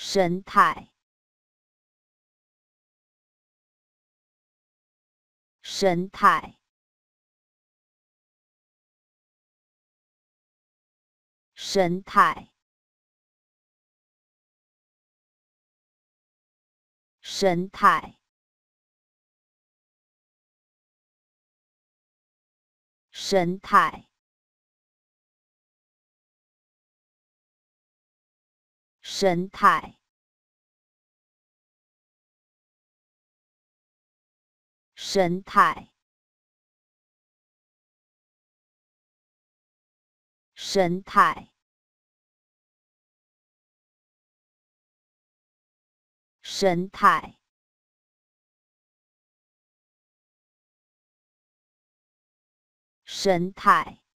神态，神态，神态，神态，神态。神态。神态。神态。神态。神态。